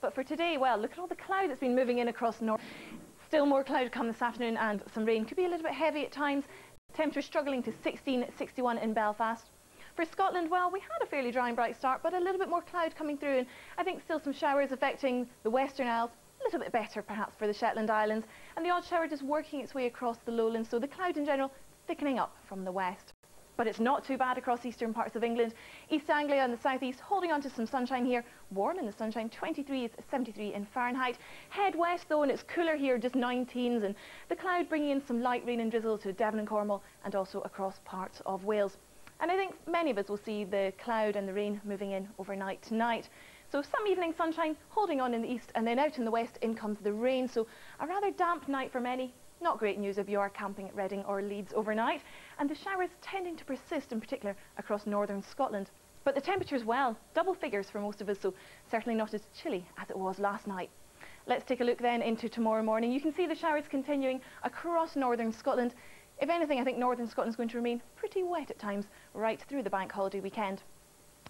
But for today, well, look at all the cloud that's been moving in across north. Still more cloud come this afternoon and some rain. Could be a little bit heavy at times. Temperature struggling to 16, 61 in Belfast. For Scotland, well, we had a fairly dry and bright start, but a little bit more cloud coming through, and I think still some showers affecting the Western Isles. A little bit better, perhaps, for the Shetland Islands, and the odd shower just working its way across the lowlands, so the cloud in general thickening up from the west. But it's not too bad across eastern parts of England. East Anglia and the southeast holding on to some sunshine here. Warm in the sunshine, 23 is 73 in Fahrenheit. Head west though and it's cooler here, just 19s. And the cloud bringing in some light rain and drizzle to Devon and Cornwall and also across parts of Wales. And I think many of us will see the cloud and the rain moving in overnight tonight. So some evening sunshine holding on in the east and then out in the west in comes the rain. So a rather damp night for many. Not great news if you are camping at Reading or Leeds overnight. And the showers tending to persist in particular across northern Scotland. But the temperatures, well, double figures for most of us, so certainly not as chilly as it was last night. Let's take a look then into tomorrow morning. You can see the showers continuing across northern Scotland. If anything, I think northern Scotland's going to remain pretty wet at times right through the bank holiday weekend.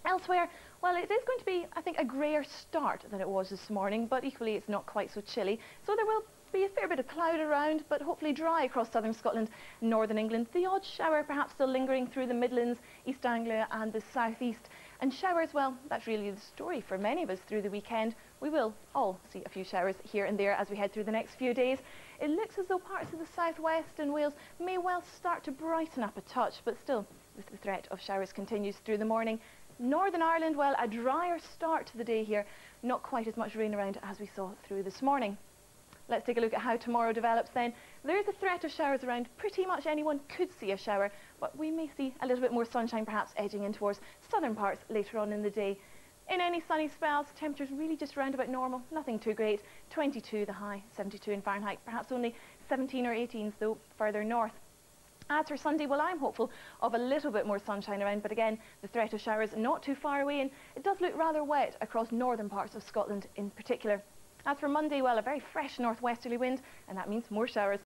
Elsewhere, well, it is going to be, I think, a greyer start than it was this morning, but equally it's not quite so chilly. So there will be a fair bit of cloud around, but hopefully dry across southern Scotland, northern England. The odd shower perhaps still lingering through the Midlands, East Anglia and the southeast. And showers, well, that's really the story for many of us through the weekend. We will all see a few showers here and there as we head through the next few days. It looks as though parts of the southwest and Wales may well start to brighten up a touch, but still, the threat of showers continues through the morning. Northern Ireland, well, a drier start to the day here. Not quite as much rain around as we saw through this morning. Let's take a look at how tomorrow develops then. There is a threat of showers around. Pretty much anyone could see a shower, but we may see a little bit more sunshine perhaps edging in towards southern parts later on in the day. In any sunny spells, temperatures really just around about normal, nothing too great. 22 the high, 72 in Fahrenheit, perhaps only 17 or 18s though further north. As for Sunday, well, I'm hopeful of a little bit more sunshine around, but again, the threat of showers not too far away, and it does look rather wet across northern parts of Scotland in particular. As for Monday, well, a very fresh northwesterly wind, and that means more showers.